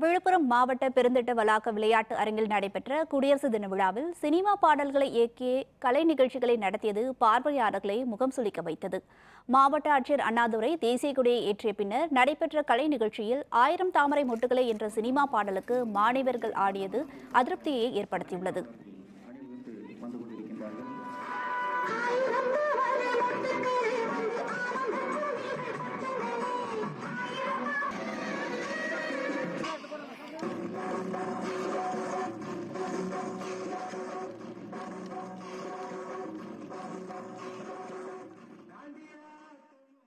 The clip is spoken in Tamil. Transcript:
விழுப்புரம் மாவட்ட பெருந்திட்ட வளாக விளையாட்டு அரங்கில் நடைபெற்ற குடியரசு தின விழாவில் சினிமா பாடல்களை இயக்கிய கலை நிகழ்ச்சிகளை நடத்தியது பார்வையாளர்களை முகம் சுளிக்க வைத்தது. மாவட்ட ஆட்சியர் அண்ணாதுரை தேசிய கொடியை ஏற்றிய பின்னர் நடைபெற்ற கலை நிகழ்ச்சியில் ஆயிரம் தாமரை மொட்டுகளை என்ற சினிமா பாடலுக்கு மாணவர்கள் ஆடியது அதிருப்தியை ஏற்படுத்தியுள்ளது.